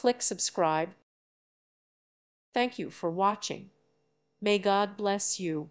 Click subscribe. Thank you for watching. May God bless you.